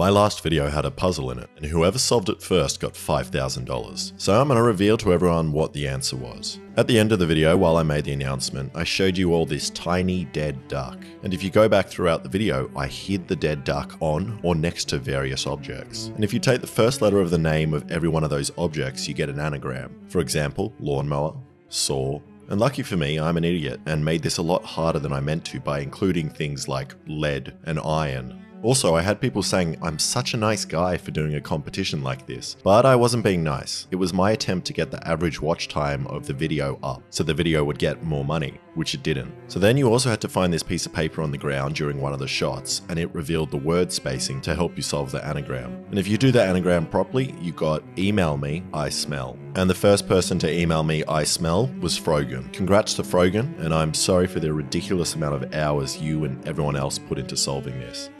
My last video had a puzzle in it, and whoever solved it first got $5,000. So I'm going to reveal to everyone what the answer was. At the end of the video, while I made the announcement, I showed you all this tiny dead duck. And if you go back throughout the video, I hid the dead duck on or next to various objects. And if you take the first letter of the name of every one of those objects, you get an anagram. For example, lawnmower, saw, and lucky for me, I'm an idiot and made this a lot harder than I meant to by including things like lead and iron. Also, I had people saying I'm such a nice guy for doing a competition like this, but I wasn't being nice. It was my attempt to get the average watch time of the video up, so the video would get more money, which it didn't. So then you also had to find this piece of paper on the ground during one of the shots, and it revealed the word spacing to help you solve the anagram. And if you do the anagram properly, you got email me, I smell. And the first person to email me, I smell, was Frogan. Congrats to Frogan, and I'm sorry for the ridiculous amount of hours you and everyone else put into solving this.